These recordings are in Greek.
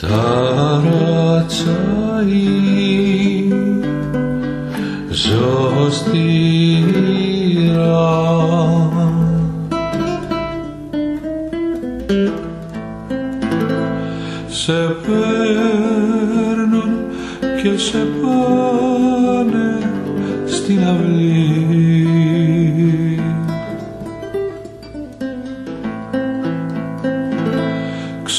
Ταρατσαΐ, ζωστήρα. Σε παίρνουν και σε πάνε στην αυλή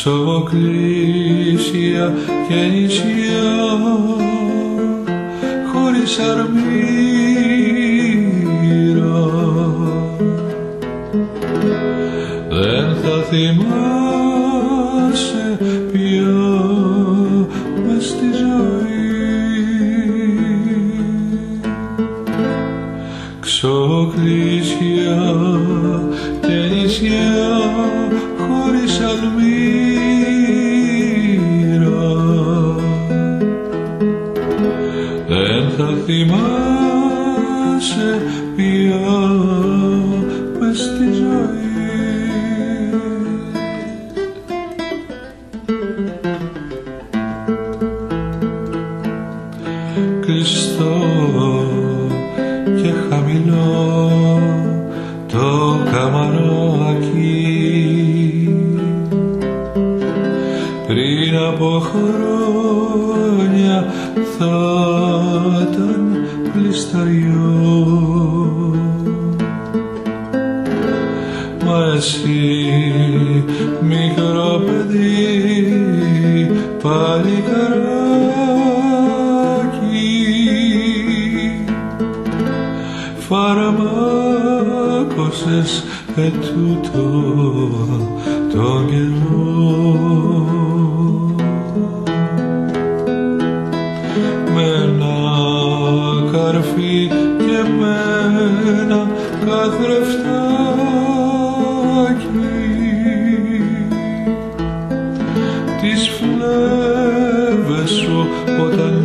Ξοκλήσια και νησιά χωρίς αρμύρα. Δεν θα θυμάσαι ξοκλήσια και νησιά χωρίς αλμύρα θυμάσαι πια μες στη ζωή. Χριστό και χαμηλό το καμαράκι. Πριν από χρόνια θα ήταν πλησταριό μα εσύ μικρό παιδί παλικαράκι φαρμάκωσες ετούτο τον καιρό τις φλέβες σου όταν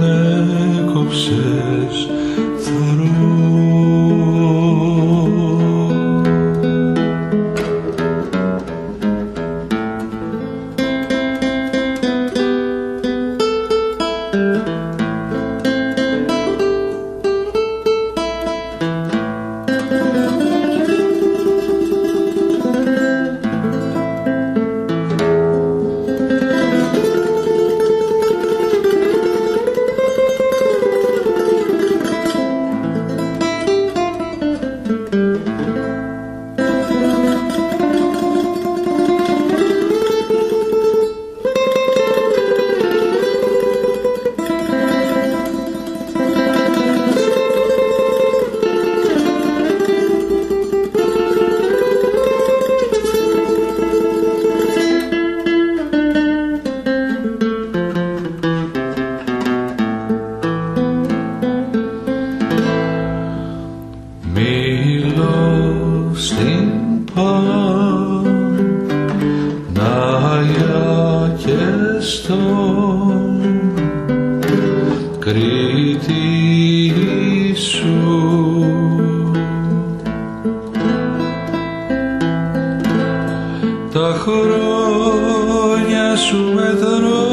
χρόνια σου μετρώ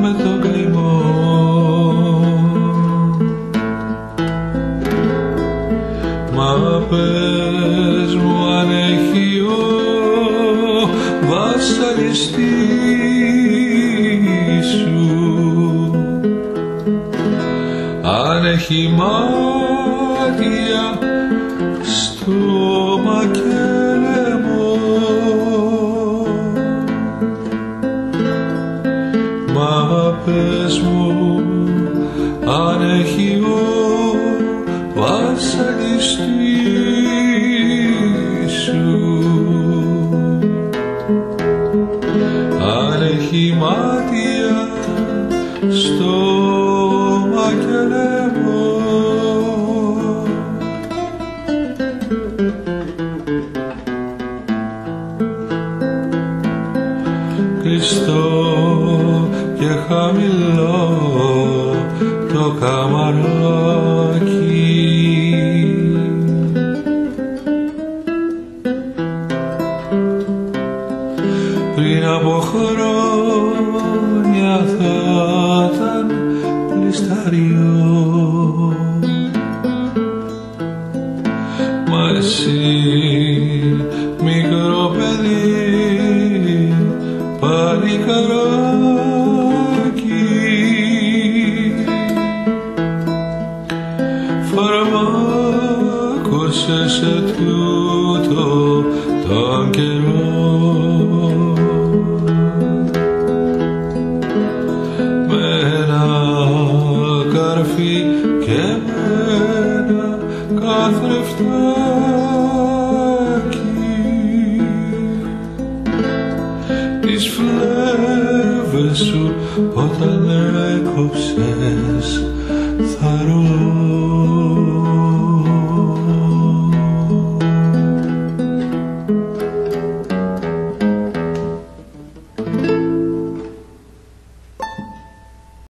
με τον καημό Μα πες μου αν έχει ο βασανιστής σου. Αν έχει μάτια στόμα και Μα πες μου αν έχει ο βασανιστής σου. Αν έχει μάτια στόμα και λαιμό Χριστός και χαμηλό το καμαράκι. Πριν από χρόνια θα ήταν πλησταριό μα εσύ φαρμάκωσε σε τούτο τον καιρό με ένα καρφί και με ένα καθρεφτάκι. Τις φλέβες σου όταν έκοψες